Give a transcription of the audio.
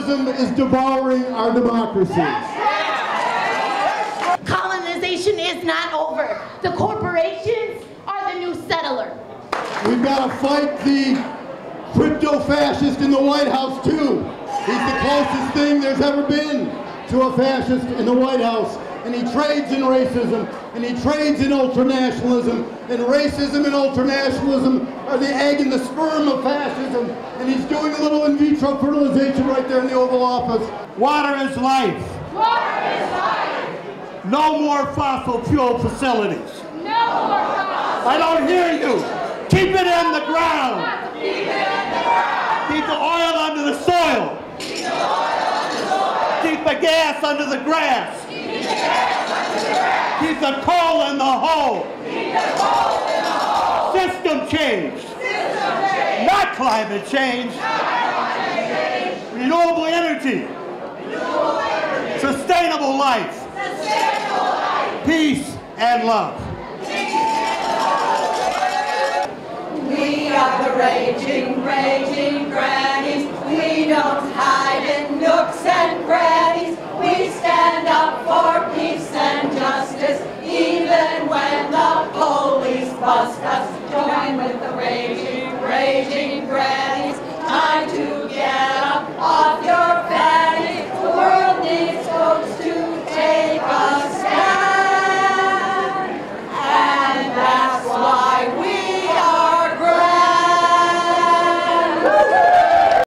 Capitalism is devouring our democracy. Colonization is not over. The corporations are the new settler. We've got to fight the crypto-fascist in the White House too. He's the closest thing there's ever been to a fascist in the White House. And he trades in racism, and he trades in ultranationalism, and racism and ultranationalism are the egg and the sperm of fascism. And he's doing a little in vitro fertilization right there in the Oval Office. Water is life. Water is life. No more fossil fuel facilities. No more fossil. I don't hear you. Keep it in the ground. Keep it in the ground. Keep the oil under the soil. Keep the oil under the soil. Keep the gas under the grass. Keep the coal in the hole. System change. Not climate change. Renewable energy. Sustainable life. Peace and love. We are the raging, raging grannies. We don't hide justice, even when the police bust us. Join with the raging, raging grannies.